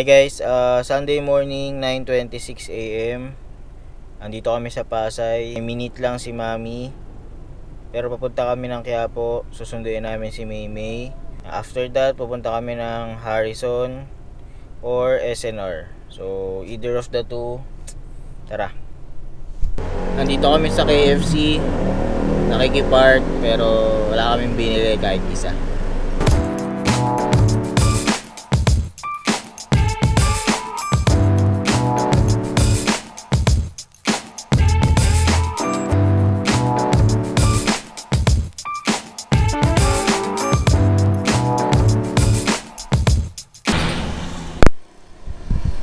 Hi guys, uh, Sunday morning 9.26 a.m. Andito kami sa Pasay. Minute lang si Mami. Pero papunta kami ng Quiapo. Susunduin namin si Maymay. After that, pupunta kami ng Harrison or SNR. So, either of the two. Tara. Nandito kami sa KFC. Nakikipark pero wala kaming binili kahit isa.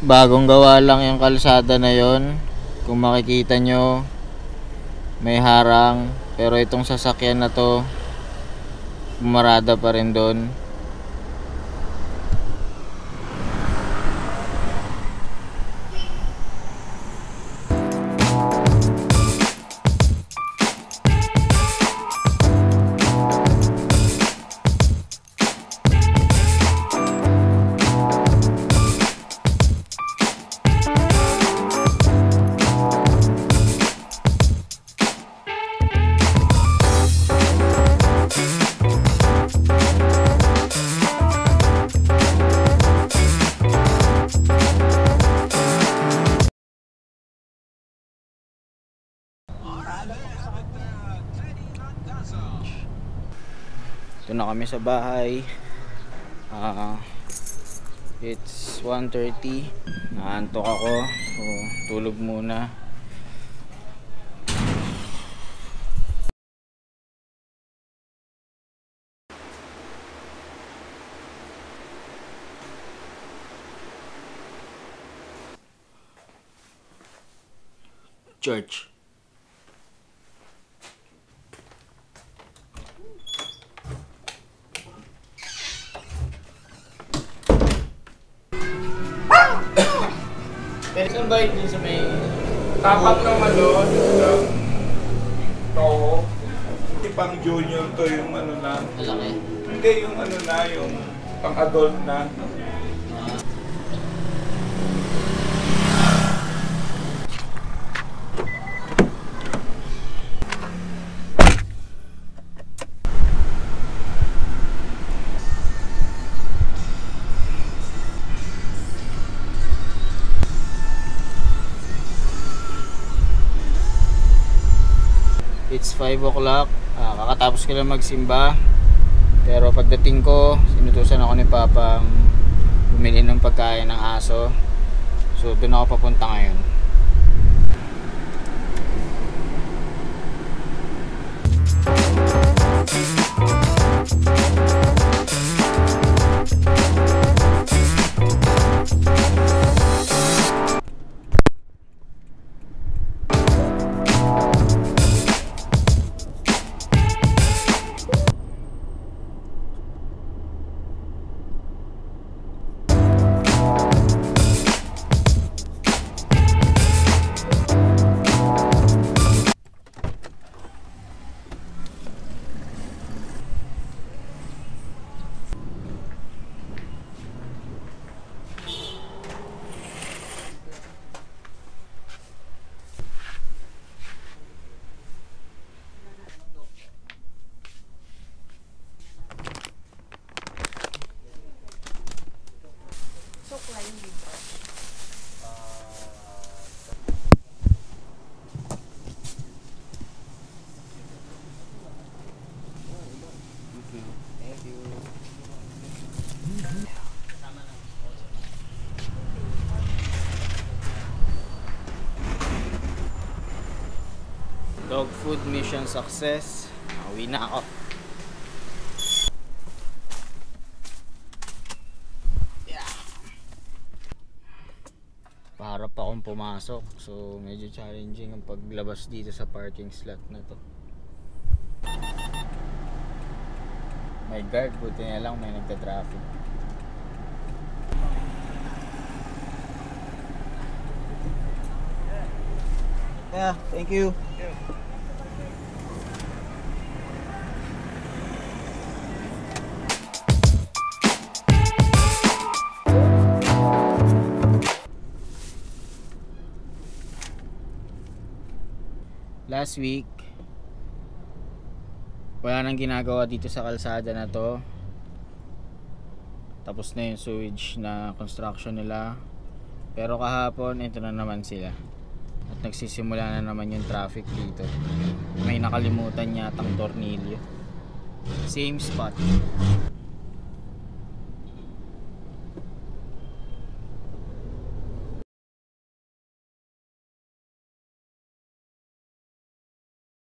Bagong gawa lang yung kalsada na yon kung makikita nyo may harang. Pero itong sasakyan na to bumarada pa rin doon ito na kami sa bahay. Ah, it's 1.30 naantok ako. So tulog muna. Church Ba yun sa may... Tapat ano, ng toho. Hindi pang junior to yung ano na. Malaki. Hindi yung ano na, yung pang adult na. It's 5 o'clock. Ah, kakatapos ko lang magsimba. Pero pagdating ko, sinutusan ako ni Papa bumili ng pagkain ng aso. So doon ako papunta ngayon. Dog food mission success. Uwi na ako. Yeah. Para pa akong pumasok. So medyo challenging ang paglabas dito sa parking slot na to. May guard, buti na lang may nagka-traffic. Yeah, thank you. Last week wala nang ginagawa dito sa kalsada na to. Tapos na yung sewage na construction nila. Pero kahapon ito na naman sila. At nagsisimula na naman yung traffic dito. May nakalimutan yatang tornilyo. Same spot